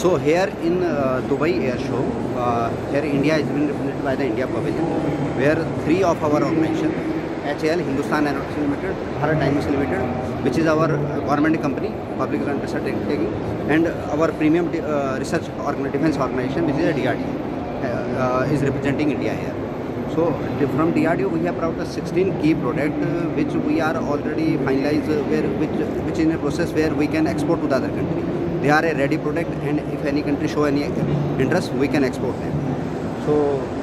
So here in uh, Dubai Air Show, uh, here India has been represented by the India Pavilion, where three of our organization, HAL, Hindustan Aeronautics Limited, Bharat Dynamics Limited, which is our government company, public undertaking, and our premium uh, research organ- defense organization, which is DRDO, uh, uh, is representing India here. So from DRDO we have brought a 16 key product uh, which we are already finalized uh, where which which is in a process where we can export to the other country. They are a ready product and if any country show any interest we can export them. So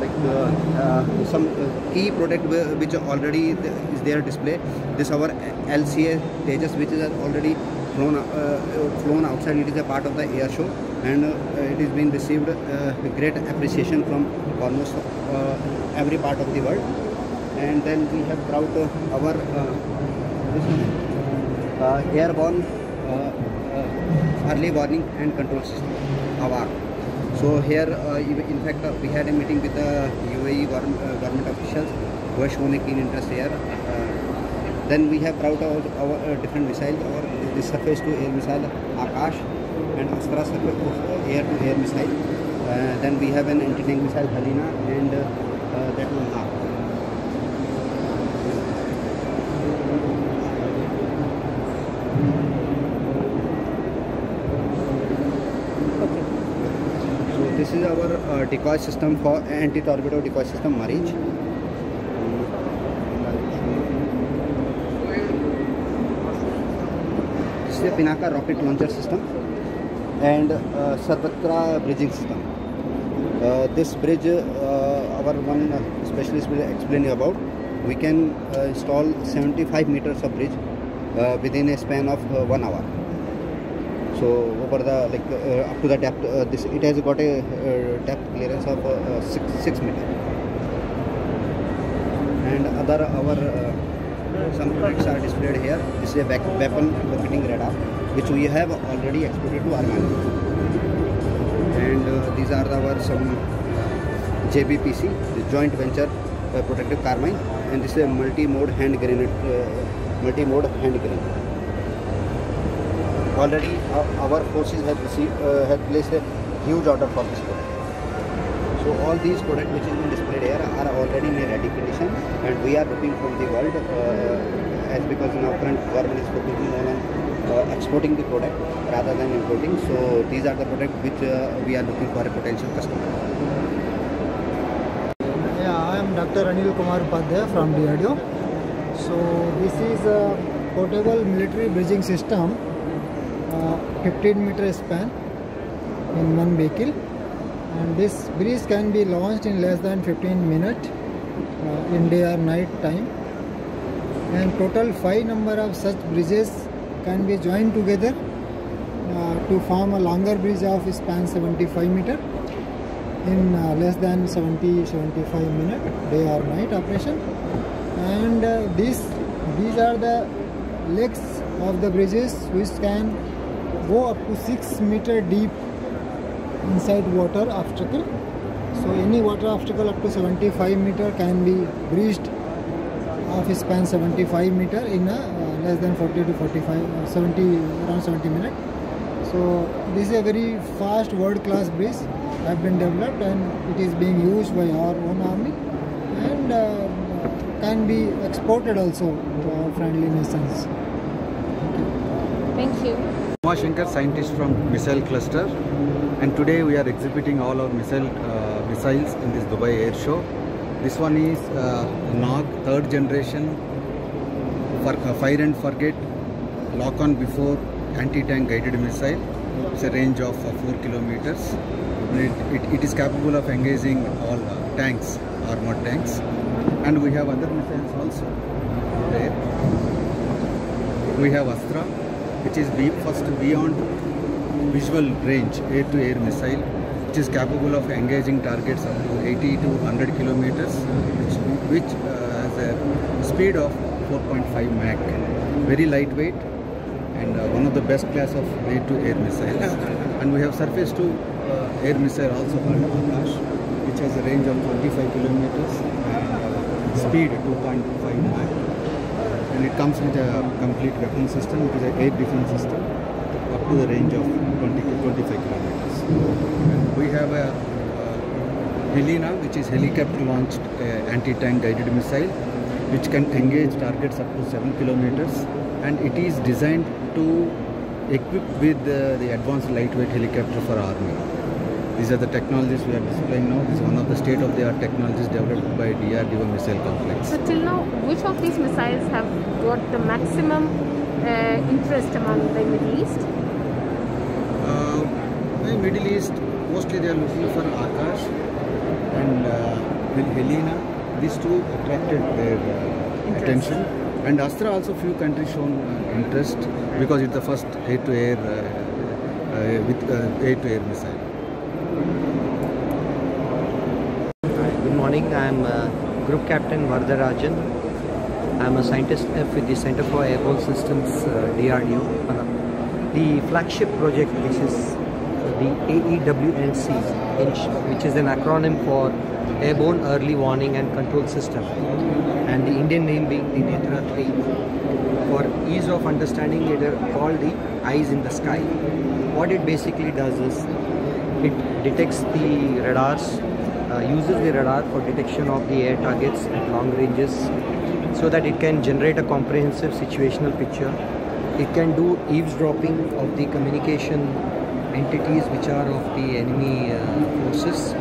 like uh, uh, some uh, key product wh- which already is there display. This our LCA Tejas which is already flown uh, flown outside. It is a part of the air show and uh, it is been received great appreciation from almost every part of the world. And then we have brought our airborne early warning and control system, AWAR. So here, uh, in fact, uh, we had a meeting with the UAE government, uh, officials who have shown a keen interest here. Uh, then we have brought our, our uh, different missiles, our the surface to air missile Akash and Astra surface to air to air missile. Uh, then we have an anti-tank missile Halina and uh, uh, that one Naak. So this is our decoy system for anti torpedo decoy system Mareech Pinaka rocket launcher system and Sarvatra bridging system this bridge our one specialist will explain you about we can install 75 metres of bridge with in a span of one hour So over the like uh, up to the depth, uh, this it has got a uh, depth clearance of uh, uh, six six meter. And other our uh, some products are displayed here. This is a weapon locating radar, which we have already exported to Armenia. And uh, these are our some JBPC, the joint venture uh, protective carbine, and this is a multi-mode hand grenade, uh, multi-mode hand grenade already our, forces have received uh, have placed a huge order for this product. So all these products which is been displayed here are already in a ready condition and we are looking from the world uh, as because now current government is focusing on uh, exporting the product rather than importing. So these are the products which uh, we are looking for a potential customer. Dr. Anil Kumar Upadhyay from DRDO. So this is a portable military bridging system, uh, 15 meter span in one vehicle, and this bridge can be launched in less than 15 minutes uh, in day or night time. And total five number of such bridges can be joined together uh, to form a longer bridge of span 75 meter in uh, less than 70 75 minute day or night operation and uh, this these are the legs of the bridges which can go up to 6 meter deep inside water obstacle. So any water obstacle up to 75 meter can be bridged of span 75 meter in a uh, less than 40 to 45 uh, 70 around 70 minute. So this is a very fast world class bridge have been developed and it is being used by our own army and uh, can be exported also to our friendly nations. Thank you. Shankar, scientist from Missile Cluster, and today we are exhibiting all our missile uh, missiles in this Dubai Air Show. This one is uh, Nag third generation for uh, fire and forget lock on before anti-tank guided missile. It's a range of uh, four kilometers. It, it, it is capable of engaging all uh, tanks, armored tanks, and we have other missiles also there. We have Astra, which is first beyond visual range air-to-air missile, which is capable of engaging targets up to 80 to 100 kilometers, which, which uh, has a speed of 4.5 Mach. Very lightweight and uh, one of the best class of air-to-air missiles. And we have surface-to-air missile also called Akash, which has a range of 25 kilometers and uh, speed 2.5 Mach and it comes with a complete weapon system, it is an air defense system up to the range of 20 to 25 kilometers. we have a uh, Helina, which is helicopter launched uh, anti-tank guided missile, which can engage targets up to 7 kilometers, and it is designed to equip with uh, the advanced lightweight helicopter for army. These are the technologies we are displaying now. This is one of the state-of-the-art technologies developed by DRDO missile complex. So till now, which of these missiles have got the maximum uh, interest among the Middle East? Uh, in Middle East, mostly they are looking for Akash and uh, Helina. These two attracted their uh, attention. And Astra also few countries shown uh, interest because it's the first air-to-air uh, uh, with uh, air-to-air missile. Good morning. I'm uh, Group Captain Vardarajan. I'm a scientist with the Center for Airborne Systems, uh, DRDO. Uh, the flagship project, which is the AEW&C, which is an acronym for Airborne Early Warning and Control System, and the Indian name being the Netra 3. For ease of understanding, it is called the Eyes in the Sky. What it basically does is it detects the radars, uses the radar for detection of the air targets at long ranges so that it can generate a comprehensive situational picture. It can do eavesdropping of the communication entities which are of the enemy uh, forces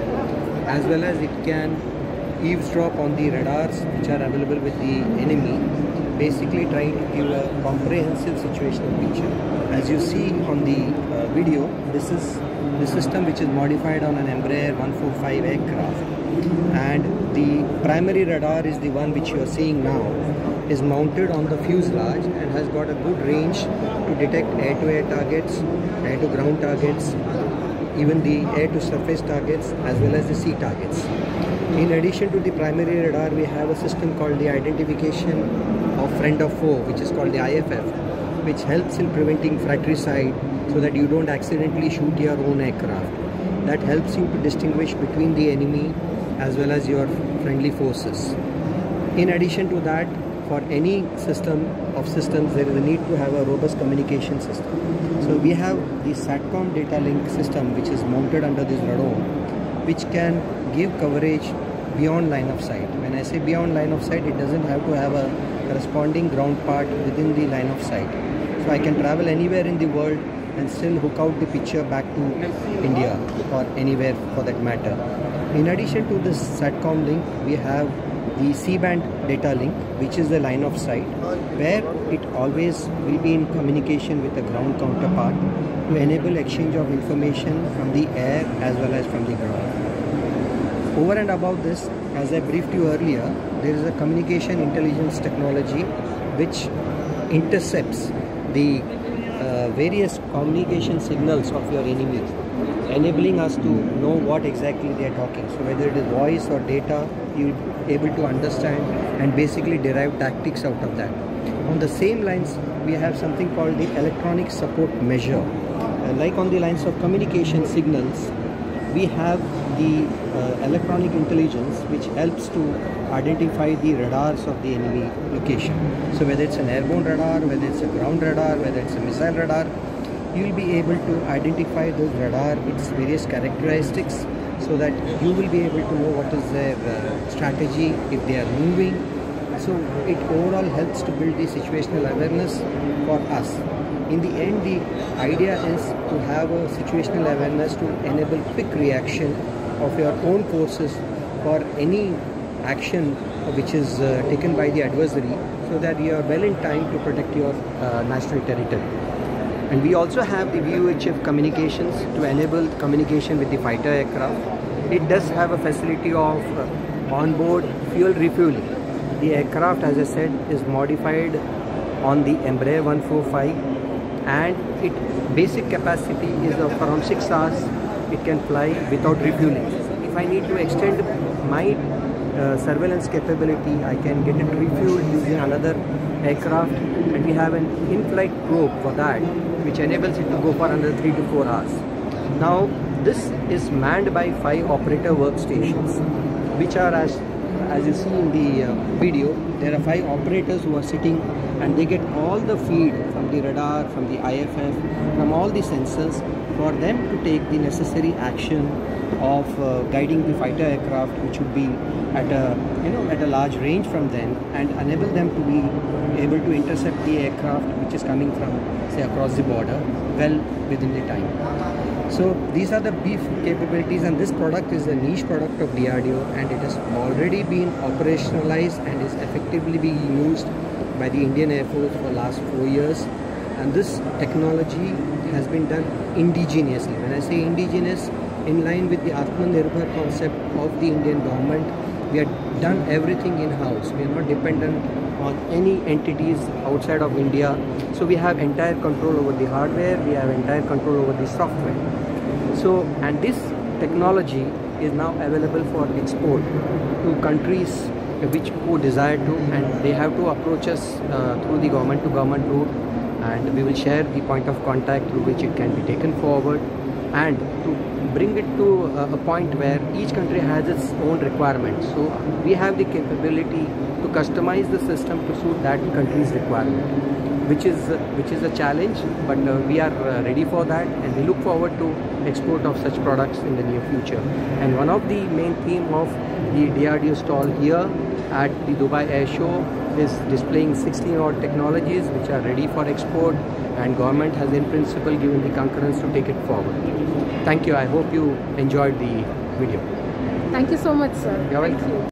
as well as it can eavesdrop on the radars which are available with the enemy basically trying to give a comprehensive situational picture as you see on the uh, video this is the system which is modified on an Embraer 145 aircraft and the primary radar is the one which you are seeing now is mounted on the fuselage and has got a good range to detect air-to-air targets, air-to-ground targets, even the air-to-surface targets as well as the sea targets. In addition to the primary radar, we have a system called the identification of friend of foe, which is called the IFF, which helps in preventing fratricide so that you don't accidentally shoot your own aircraft. That helps you to distinguish between the enemy as well as your friendly forces. In addition to that, for any system of systems, there is a need to have a robust communication system. So we have the SATCOM data link system, which is mounted under this radome, which can give coverage beyond line of sight. When I say beyond line of sight, it doesn't have to have a corresponding ground part within the line of sight. So I can travel anywhere in the world and still hook out the picture back to India or anywhere for that matter. In addition to this SATCOM link, we have the C-band data link, which is the line of sight, where it always will be in communication with the ground counterpart to enable exchange of information from the air as well as from the ground. Over and above this, as I briefed you earlier, there is a communication intelligence technology which intercepts the uh, various communication signals of your enemy, enabling us to know what exactly they are talking. So whether it is voice or data, you'll be able to understand and basically derive tactics out of that. On the same lines, we have something called the electronic support measure. Uh, like on the lines of communication signals, we have the uh, electronic intelligence which helps to identify the radars of the enemy location. So whether it's an airborne radar, whether it's a ground radar, whether it's a missile radar, you will be able to identify those radar, its various characteristics, so that you will be able to know what is their uh, strategy if they are moving. So it overall helps to build the situational awareness for us. In the end, the idea is to have a situational awareness to enable quick reaction of your own forces for any action which is uh, taken by the adversary so that you are well in time to protect your uh, national territory. And we also have the VUHF communications to enable communication with the fighter aircraft. It does have a facility of uh, onboard fuel refueling. The aircraft, as I said, is modified on the Embraer 145 and its basic capacity is of around 6 hours it can fly without refueling. If I need to extend my uh, surveillance capability, I can get it refueled using another aircraft and we have an in-flight probe for that which enables it to go for another 3 to 4 hours. Now this is manned by 5 operator workstations which are as as you see in the uh, video there are 5 operators who are sitting and they get all the feed from the radar, from the IFF, from all the sensors for them to take the necessary action of uh, guiding the fighter aircraft which would be at a you know at a large range from them and enable them to be able to intercept the aircraft which is coming from say across the border well within the time so these are the beef capabilities and this product is a niche product of DRDO and it has already been operationalized and is effectively being used by the Indian Air Force for the last four years and this technology has been done indigenously. When I say indigenous, in line with the Atmanirbhar concept of the Indian government, we have done everything in-house. We are not dependent on any entities outside of India. So we have entire control over the hardware, we have entire control over the software. So, and this technology is now available for export to countries which who desire to and they have to approach us uh, through the government to government route and we will share the point of contact through which it can be taken forward and to bring it to a, point where each country has its own requirements. So we have the capability to customize the system to suit that country's requirement which is which is a challenge but uh, we are uh, ready for that and we look forward to export of such products in the near future and one of the main theme of the DRDO stall here at the Dubai Air Show is displaying 16 odd technologies which are ready for export and government has in principle given the concurrence to take it forward. Thank you. I hope you enjoyed the video. Thank you so much, sir. You're Thank welcome. you.